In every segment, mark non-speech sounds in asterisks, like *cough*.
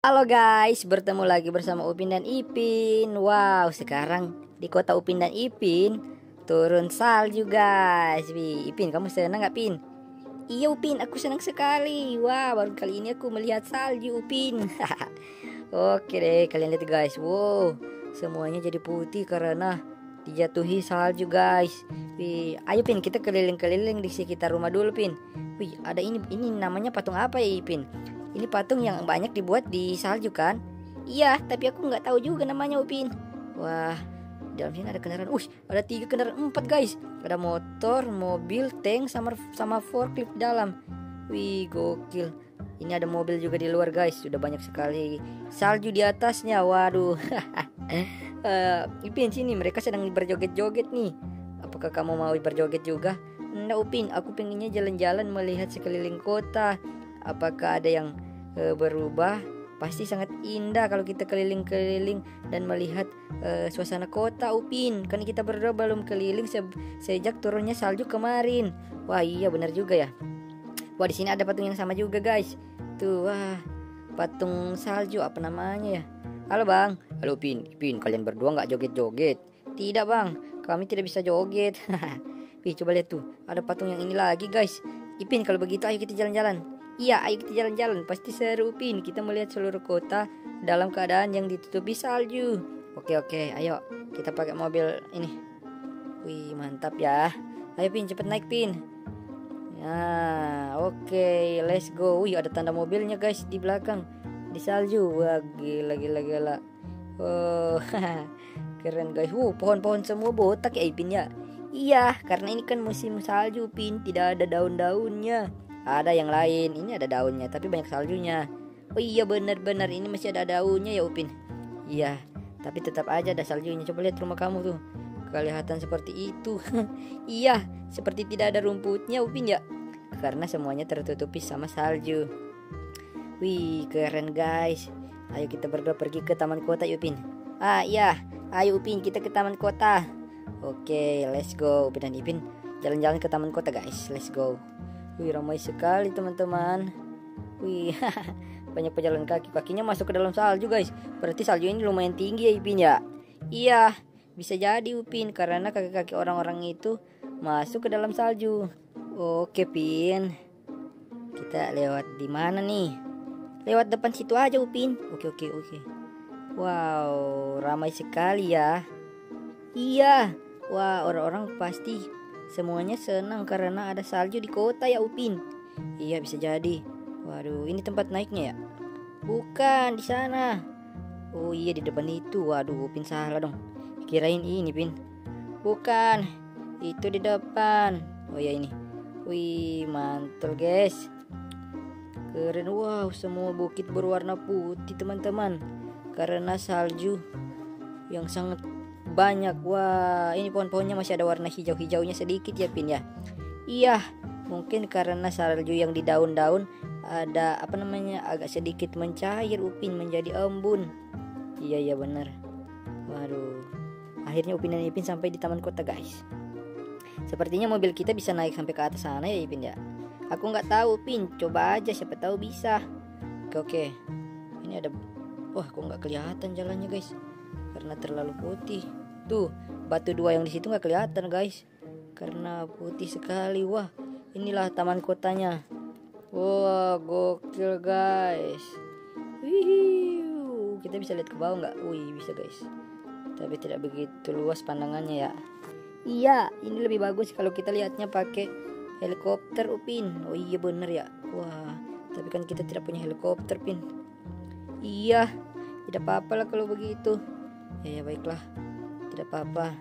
Halo guys, bertemu lagi bersama Upin dan Ipin. Wow, sekarang di kota Upin dan Ipin turun salju guys. Wih, Ipin, kamu senang gak Pin? Iya Upin, aku senang sekali. Wah, baru kali ini aku melihat salju Upin. *laughs* Oke deh, kalian lihat guys. Wow, semuanya jadi putih karena dijatuhi salju guys. Wih, ayo Pin, kita keliling-keliling di sekitar rumah dulu Pin. Wih, ada ini ini namanya patung apa ya Ipin? Ini patung yang banyak dibuat di salju kan? Iya, tapi aku nggak tahu juga namanya Upin. Wah, dalam sini ada kendaraan. Ush, ada tiga kendaraan empat guys. Ada motor, mobil, tank, sama sama forklift dalam. Wih, gokil. Ini ada mobil juga di luar guys. Sudah banyak sekali salju di atasnya. Waduh. uh, *laughs* Upin sini mereka sedang berjoget-joget nih. Apakah kamu mau berjoget juga? Nggak Upin, aku pengennya jalan-jalan melihat sekeliling kota apakah ada yang e, berubah? Pasti sangat indah kalau kita keliling-keliling dan melihat e, suasana kota Upin. Kan kita berdua belum keliling se sejak turunnya salju kemarin. Wah iya benar juga ya. Wah di sini ada patung yang sama juga guys. Tuh wah patung salju apa namanya ya? Halo bang. Halo Upin Upin kalian berdua nggak joget-joget? Tidak bang. Kami tidak bisa joget. *laughs* Wih coba lihat tuh. Ada patung yang ini lagi guys. Ipin kalau begitu ayo kita jalan-jalan Iya, ayo kita jalan-jalan. Pasti seru, Pin. Kita melihat seluruh kota dalam keadaan yang ditutupi salju. Oke, oke. Ayo, kita pakai mobil ini. Wih, mantap ya. Ayo, Pin, cepet naik, Pin. Ya, oke. Let's go. Wih, ada tanda mobilnya, guys, di belakang. Di salju. Wah, gila, gila, gila. Oh, *laughs* keren, guys. Wuh, pohon-pohon semua botak ya, Pin ya. Iya, karena ini kan musim salju, Pin. Tidak ada daun-daunnya. Ada yang lain, ini ada daunnya tapi banyak saljunya. Oh iya benar-benar ini masih ada daunnya ya Upin. Iya, tapi tetap aja ada saljunya. Coba lihat rumah kamu tuh. Kelihatan seperti itu. *laughs* iya, seperti tidak ada rumputnya Upin ya. Karena semuanya tertutupi sama salju. Wih, keren guys. Ayo kita berdua pergi ke taman kota Upin. Ah iya, ayo Upin kita ke taman kota. Oke, let's go Upin dan Ipin jalan-jalan ke taman kota guys. Let's go. Wih ramai sekali teman-teman. Wih *laughs* banyak pejalan kaki. Kakinya masuk ke dalam salju guys. Berarti salju ini lumayan tinggi ya Ipin ya? Iya bisa jadi Upin Karena kaki-kaki orang-orang itu Masuk ke dalam salju. Oke Pin. Kita lewat di mana nih? Lewat depan situ aja Upin. Oke oke oke. Wow ramai sekali ya. Iya. Wah orang-orang pasti Semuanya senang karena ada salju di kota ya Upin. Iya bisa jadi. Waduh, ini tempat naiknya ya? Bukan di sana. Oh iya di depan itu. Waduh, Upin salah dong. Kirain ini, Pin. Bukan. Itu di depan. Oh iya ini. Wih, mantul, guys. Keren. Wow, semua bukit berwarna putih, teman-teman. Karena salju yang sangat banyak. Wah ini pohon-pohonnya masih ada warna hijau-hijaunya sedikit ya Pin ya. Iya mungkin karena salju yang di daun-daun ada apa namanya agak sedikit mencair Upin menjadi embun. Iya iya benar. Waduh. Akhirnya Upin dan Ipin sampai di taman kota guys. Sepertinya mobil kita bisa naik sampai ke atas sana ya Ipin ya. Aku nggak tahu Upin coba aja siapa tahu bisa. Oke oke. Ini ada wah kok nggak kelihatan jalannya guys karena terlalu putih Tuh, batu dua yang di situ nggak kelihatan guys, karena putih sekali. Wah, inilah taman kotanya. Wah, gokil guys. Wih, kita bisa lihat ke bawah nggak? Wih, bisa guys. Tapi tidak begitu luas pandangannya ya. Iya, ini lebih bagus kalau kita lihatnya pakai helikopter Upin. Oh iya bener ya. Wah, tapi kan kita tidak punya helikopter Pin. Iya, tidak apa-apa lah kalau begitu. Ya, ya baiklah. Tidak apa-apa.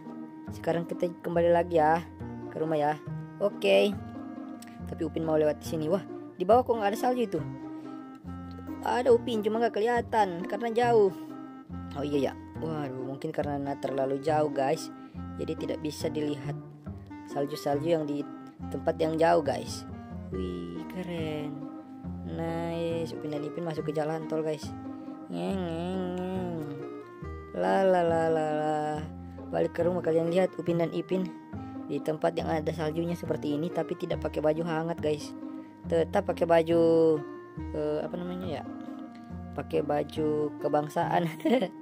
Sekarang kita kembali lagi ya ke rumah ya. Oke. Tapi Upin mau lewat sini. Wah di bawah kok nggak ada salju itu? Ada Upin cuma nggak kelihatan karena jauh. Oh iya ya. Waduh mungkin karena terlalu jauh guys. Jadi tidak bisa dilihat salju-salju yang di tempat yang jauh guys. Wih keren. Nice. Upin dan Ipin masuk ke jalan tol guys. Ngeng ngeng la la la la la Balik ke rumah kalian lihat Upin dan Ipin di tempat yang ada saljunya seperti ini tapi tidak pakai baju hangat guys. Tetap pakai baju uh, apa namanya ya? pakai baju kebangsaan *laughs*